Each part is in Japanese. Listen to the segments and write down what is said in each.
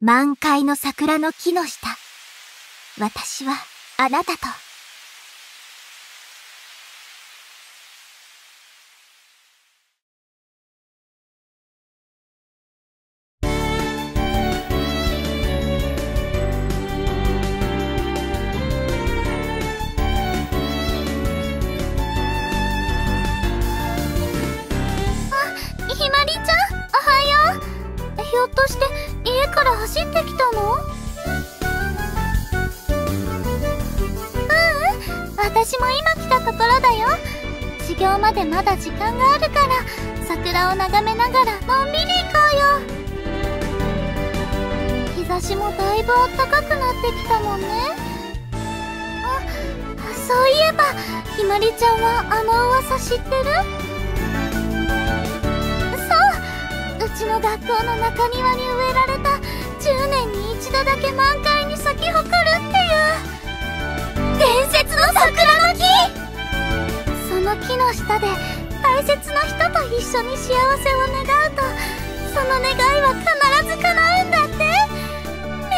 満開の桜の木の下。私はあなたと。あひまりちゃんおはようひょっとして家から走ってきたの？ううん私も今来たところだよ。授業までまだ時間があるから桜を眺めながらのんびり行こうよ。日差しもだいぶ暖かくなってきたもんね。あそういえばひまりちゃんはあの噂知ってる？学校の中庭に植えられた10年に一度だけ満開に咲き誇るっていう。伝説の桜の木。その木の下で大切な人と一緒に幸せを願うとその願いは必ず叶うんだって。め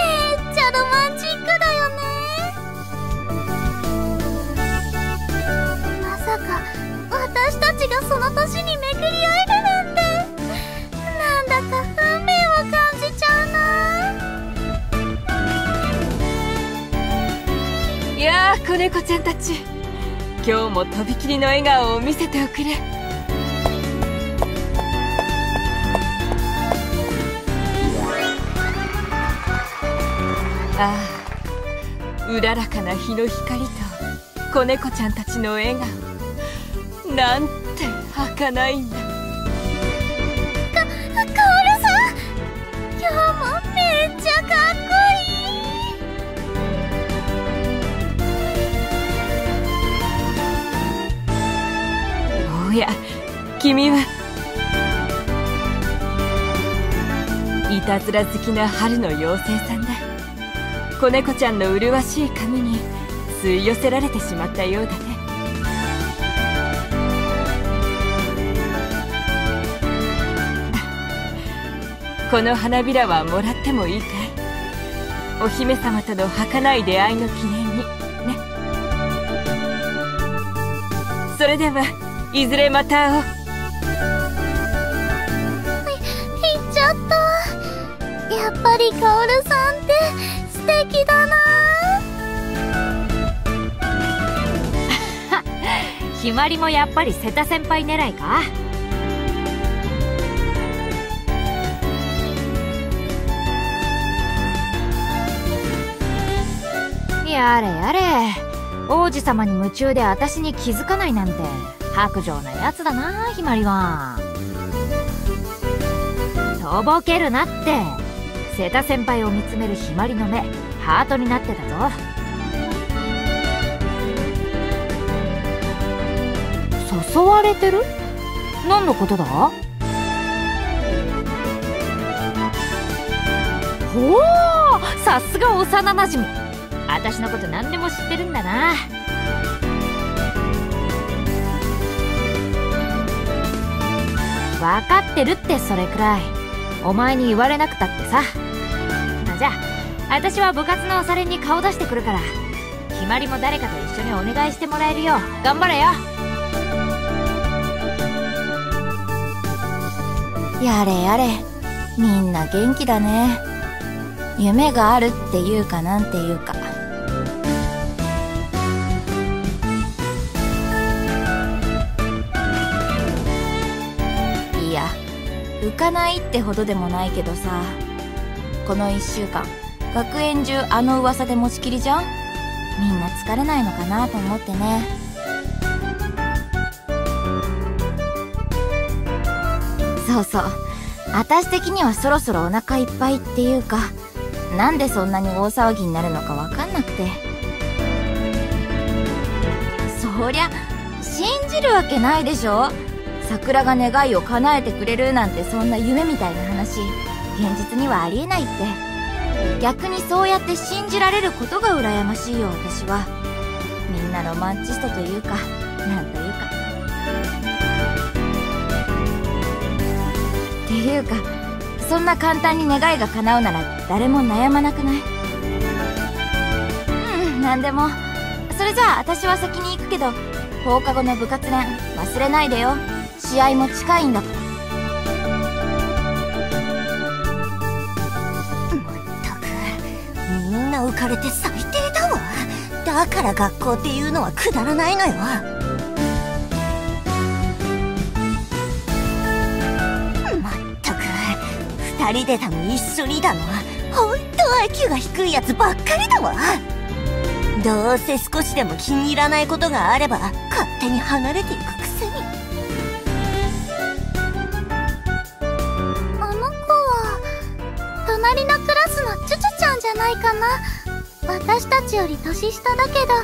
っちゃロマンチックだよね。まさか私たちがその年に巡り会え猫ちゃんたち。今日もとびきりの笑顔を見せておくれ。ああうららかな日の光と子猫ちゃんたちの笑顔。なんて儚いんだ君は。いたずら好きな春の妖精さんだ。子猫ちゃんの麗しい髪に吸い寄せられてしまったようだね。この花びらはもらってもいいかい？お姫様との儚い出会いの記念に。ね。それではいずれまた会おう。さんって素敵だな。ひまりもやっぱり瀬田先輩狙いか？やれやれ。王子様に夢中で私に気づかないなんて白状なやつだなひまりは。とぼけるなって。瀬田先輩を見つめるひまりの目ハートになってたぞ。誘われてる？何のことだ？ほうさすが幼なじみ私のこと何でも知ってるんだな。分かってるってそれくらい。お前に言われなくたってさ。じゃあ私は部活のおされに顔出してくるから。ひまりも誰かと一緒にお願いしてもらえるよう頑張れよ。やれやれ。みんな元気だね。夢があるっていうかなんていうか。浮かないってほどでもないけどさ。この1週間学園中あの噂で持ちきりじゃん？みんな疲れないのかなと思ってね。そうそう。私的にはそろそろお腹いっぱいっていうかなんでそんなに大騒ぎになるのかわかんなくて。そりゃ信じるわけないでしょ？桜が願いを叶えてくれるなんてそんな夢みたいな話現実にはありえないって。逆にそうやって信じられることが羨ましいよ私は。みんなロマンチストというかなんというか。っていうかそんな簡単に願いが叶うなら誰も悩まなくない？うんなんでも。それじゃあ私は先に行くけど放課後の部活練忘れないでよ。試合も近いんだからったく。みんな浮かれて最低だわ。だから学校っていうのはくだらないのよ。まったく。二人でだの一緒にだのほんと IQ が低いやつばっかりだわ。どうせ少しでも気に入らないことがあれば勝手に離れていく。のクラスのチュチュちゃんじゃないかな。私たちより年下だけど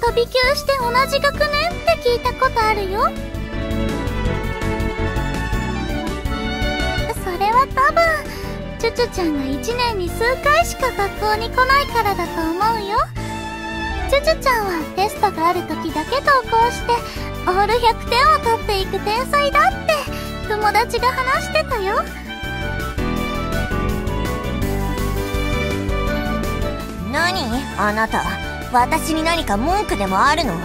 飛び級して同じ学年って聞いたことあるよ。それは多分チュチュちゃんが1年に数回しか学校に来ないからだと思うよ。チュチュちゃんはテストがある時だけ登校してオール100点を取っていく天才だって友達が話してたよ。何？あなた私に何か文句でもあるの？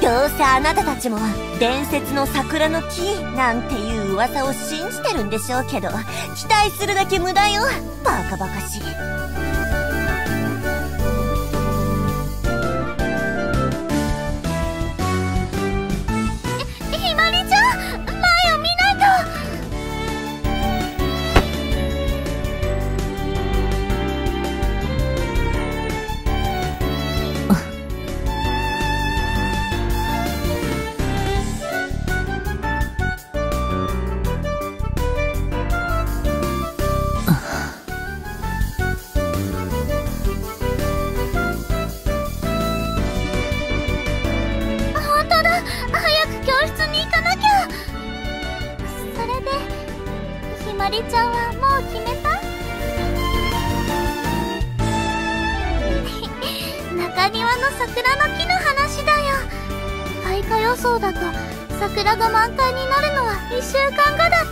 どうせあなたたちも伝説の桜の木なんていう噂を信じてるんでしょうけど期待するだけ無駄よ。バカバカしい。桜の木の話だよ。開花予想だと桜が満開になるのは1週間後だって。